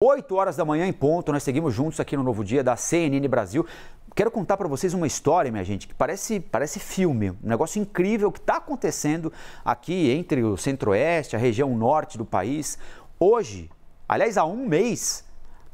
8 horas da manhã em ponto, nós seguimos juntos aqui no Novo Dia da CNN Brasil. Quero contar para vocês uma história, minha gente, que parece, parece filme, um negócio incrível que está acontecendo aqui entre o centro-oeste, a região norte do país. Hoje, aliás, há um mês,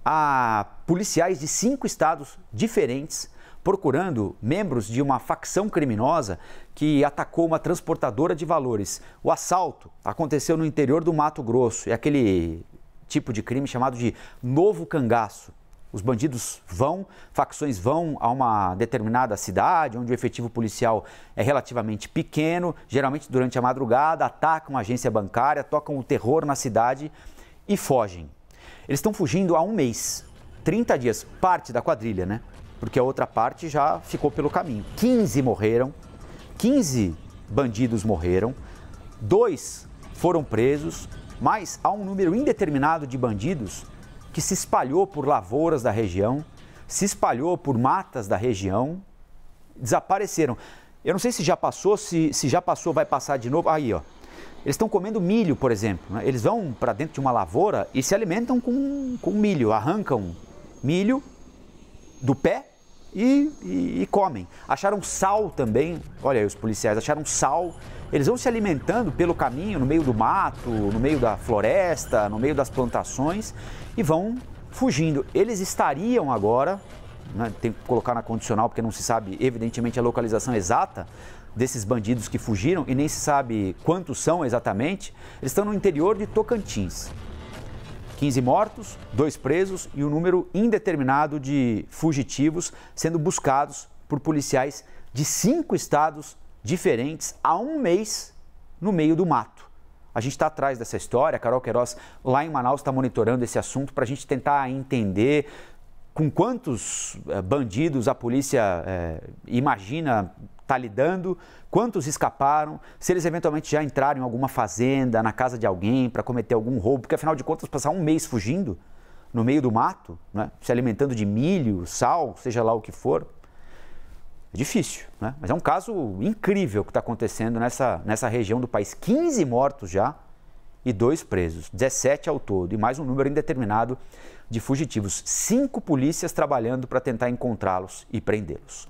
há policiais de cinco estados diferentes procurando membros de uma facção criminosa que atacou uma transportadora de valores. O assalto aconteceu no interior do Mato Grosso, é aquele tipo de crime chamado de novo cangaço. Os bandidos vão, facções vão a uma determinada cidade, onde o efetivo policial é relativamente pequeno, geralmente durante a madrugada, atacam a agência bancária, tocam o terror na cidade e fogem. Eles estão fugindo há um mês, 30 dias, parte da quadrilha, né? Porque a outra parte já ficou pelo caminho. 15 morreram, 15 bandidos morreram, dois foram presos, mas há um número indeterminado de bandidos que se espalhou por lavouras da região, se espalhou por matas da região, desapareceram. Eu não sei se já passou, se, se já passou, vai passar de novo. Aí, ó. Eles estão comendo milho, por exemplo. Né? Eles vão para dentro de uma lavoura e se alimentam com, com milho, arrancam milho do pé e, e, e, comem. Acharam sal também, olha aí os policiais, acharam sal. Eles vão se alimentando pelo caminho, no meio do mato, no meio da floresta, no meio das plantações e vão fugindo. Eles estariam agora, né, tem que colocar na condicional porque não se sabe evidentemente a localização exata desses bandidos que fugiram e nem se sabe quantos são exatamente. Eles estão no interior de Tocantins. 15 mortos, dois presos e um número indeterminado de fugitivos sendo buscados por policiais de cinco estados diferentes há um mês no meio do mato. A gente está atrás dessa história, a Carol Queiroz lá em Manaus está monitorando esse assunto para a gente tentar entender com quantos eh, bandidos a polícia é, imagina está lidando, quantos escaparam, se eles eventualmente já entraram em alguma fazenda, na casa de alguém para cometer algum roubo, porque afinal de contas passar um mês fugindo no meio do mato, né, se alimentando de milho, sal, seja lá o que for, é difícil, né? mas é um caso incrível que está acontecendo nessa, nessa região do país. 15 mortos já e dois presos, 17 ao todo, e mais um número indeterminado de fugitivos. Cinco polícias trabalhando para tentar encontrá-los e prendê-los.